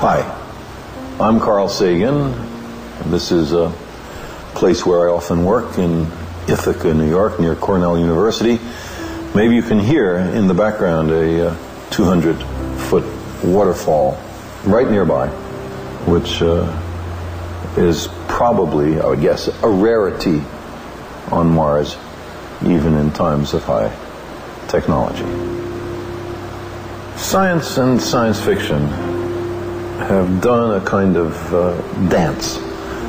Hi, I'm Carl Sagan. This is a place where I often work in Ithaca, New York, near Cornell University. Maybe you can hear in the background a 200 foot waterfall right nearby, which uh, is probably, I would guess, a rarity on Mars, even in times of high technology. Science and science fiction have done a kind of uh, dance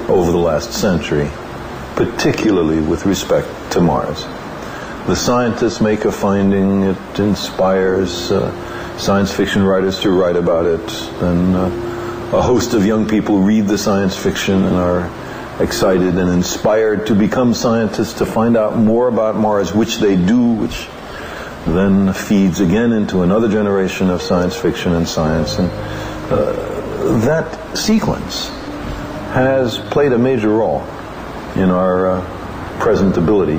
over the last century, particularly with respect to Mars. The scientists make a finding, it inspires uh, science fiction writers to write about it, and uh, a host of young people read the science fiction and are excited and inspired to become scientists to find out more about Mars, which they do, which then feeds again into another generation of science fiction and science. And uh, that sequence has played a major role in our uh, present ability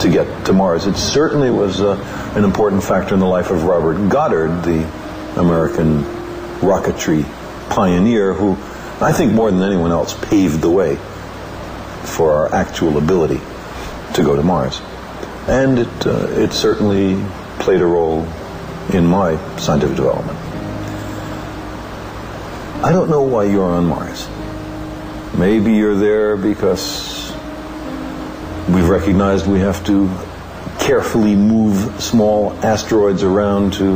to get to Mars. It certainly was uh, an important factor in the life of Robert Goddard, the American rocketry pioneer, who I think more than anyone else paved the way for our actual ability to go to Mars. And it, uh, it certainly played a role in my scientific development. I don't know why you're on Mars. Maybe you're there because we've recognized we have to carefully move small asteroids around to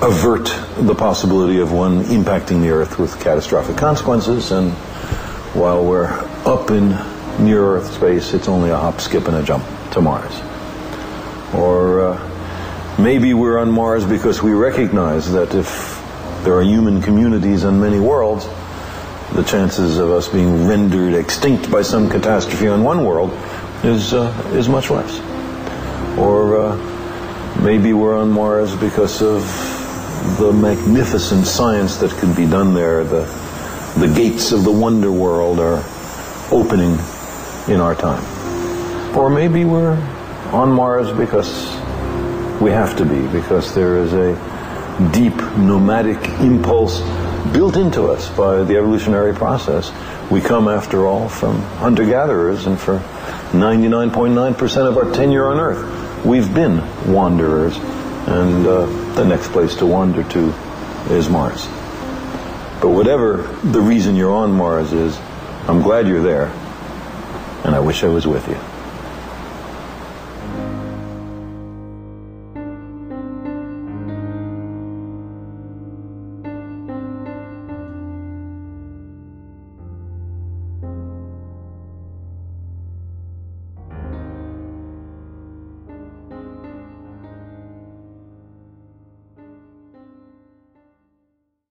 avert the possibility of one impacting the Earth with catastrophic consequences. And while we're up in near Earth space, it's only a hop, skip, and a jump to Mars. Or uh, maybe we're on Mars because we recognize that if there are human communities on many worlds, the chances of us being rendered extinct by some catastrophe on one world is, uh, is much less. Or uh, maybe we're on Mars because of the magnificent science that can be done there. The, the gates of the wonder world are opening in our time. Or maybe we're on Mars because we have to be, because there is a deep nomadic impulse built into us by the evolutionary process. We come, after all, from hunter gatherers, and for 99.9% of our tenure on Earth, we've been wanderers. And uh, the next place to wander to is Mars. But whatever the reason you're on Mars is, I'm glad you're there, and I wish I was with you.